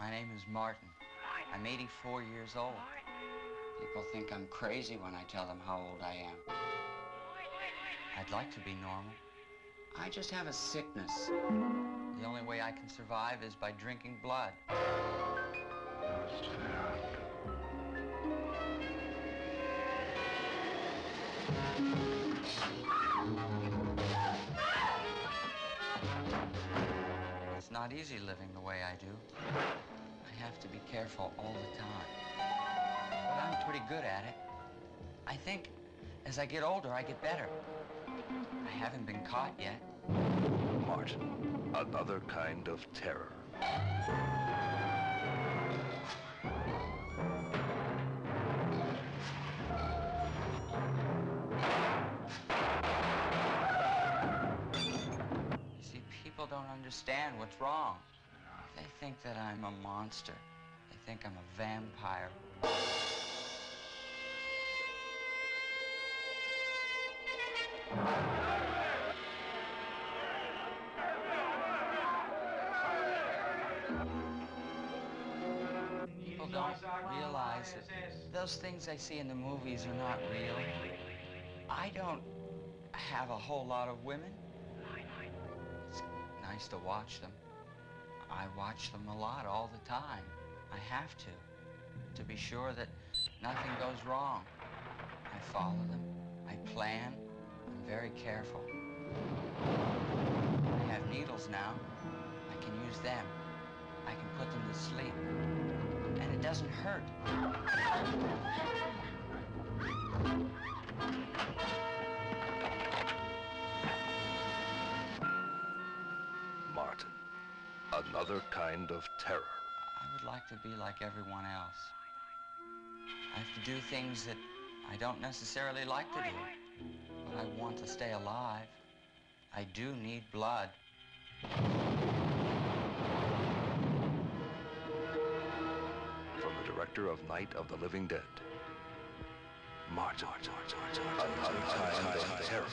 My name is Martin. I'm 84 years old. People think I'm crazy when I tell them how old I am. I'd like to be normal. I just have a sickness. The only way I can survive is by drinking blood. It's not easy living the way I do. I have to be careful all the time. But I'm pretty good at it. I think as I get older, I get better. I haven't been caught yet. Martin, another kind of terror. You see, people don't understand what's wrong. They think that I'm a monster. They think I'm a vampire. People don't realize that those things I see in the movies are not real. I don't have a whole lot of women. It's nice to watch them. I watch them a lot all the time. I have to, to be sure that nothing goes wrong. I follow them. I plan. I'm very careful. I have needles now. I can use them. I can put them to sleep. And it doesn't hurt. Another kind of terror. I would like to be like everyone else. I have to do things that I don't necessarily like to do, but I want to stay alive. I do need blood. From the director of Night of the Living Dead. Martin, another kind of terror.